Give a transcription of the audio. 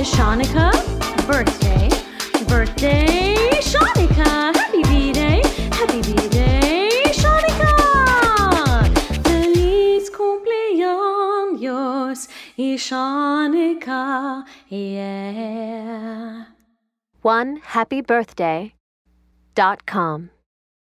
Ishanika. Birthday, birthday, Shanika. Happy B Day, happy B Day, Shanika. Feliz cumpleaños, Shanika. Yeah. One happy birthday dot com.